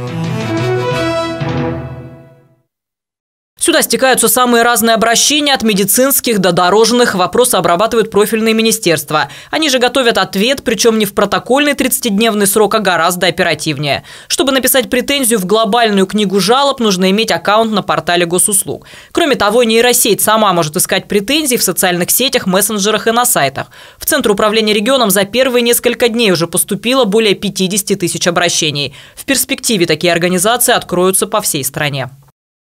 Mm-hmm. Сюда стекаются самые разные обращения, от медицинских до дорожных. Вопросы обрабатывают профильные министерства. Они же готовят ответ, причем не в протокольный 30-дневный срок, а гораздо оперативнее. Чтобы написать претензию в глобальную книгу жалоб, нужно иметь аккаунт на портале госуслуг. Кроме того, нейросеть сама может искать претензии в социальных сетях, мессенджерах и на сайтах. В Центр управления регионом за первые несколько дней уже поступило более 50 тысяч обращений. В перспективе такие организации откроются по всей стране.